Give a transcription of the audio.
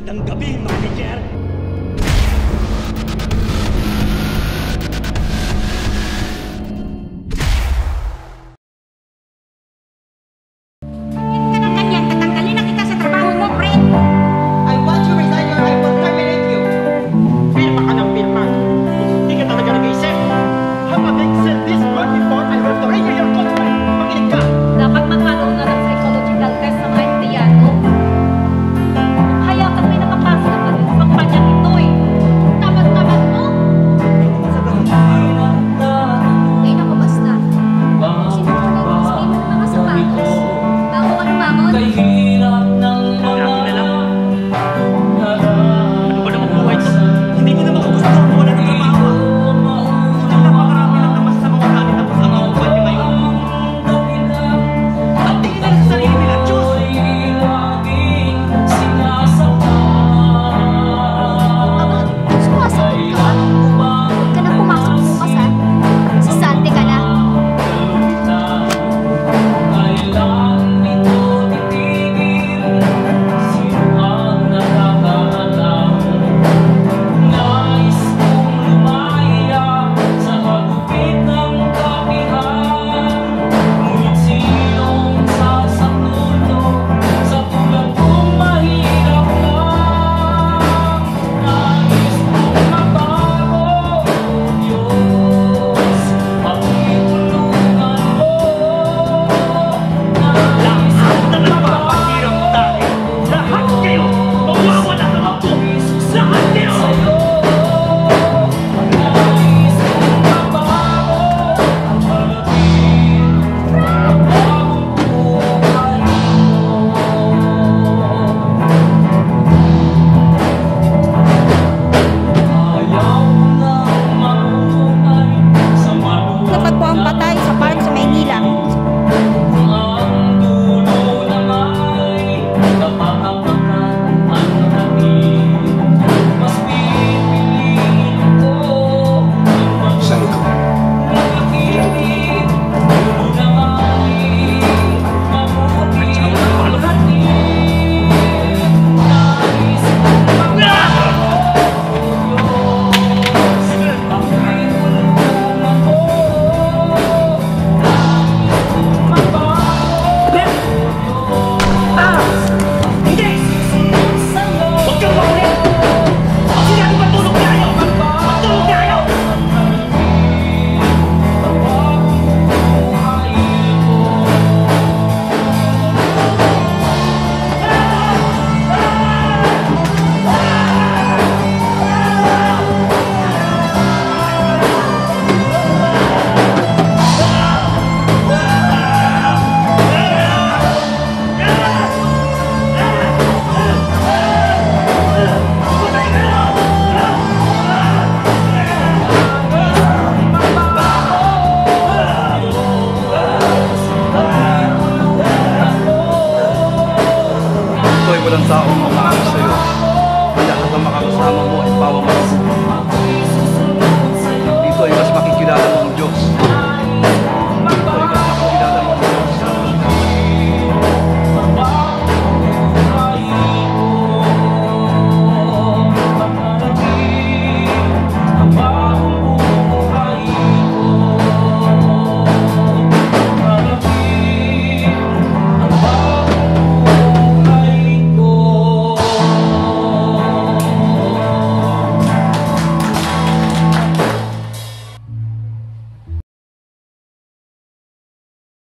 Magandang gabi, manager! 三